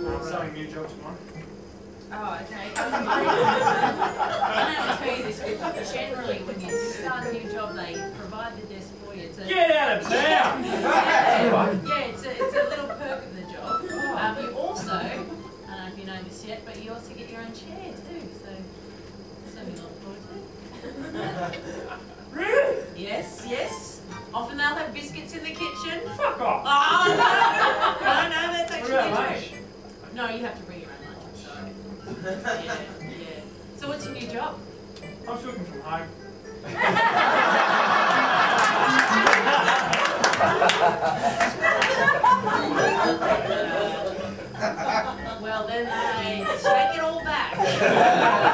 called. I'm starting a new job tomorrow. Oh, okay. I don't have to tell you this, but generally when you start a new job, they provide the desk for you. To Get out of town! yeah, yeah, it's a, it's a little perk of the job. Um, you also, I don't know if you know this yet, but you also get your own chair too, so that's something to look forward to. Really? Yes, yes. Often they'll have biscuits in the kitchen. Fuck off! Oh, no, No, you have to bring your own lunch, sorry. Yeah, yeah. So what's your new job? I'm working from home. Well, then I take it all back.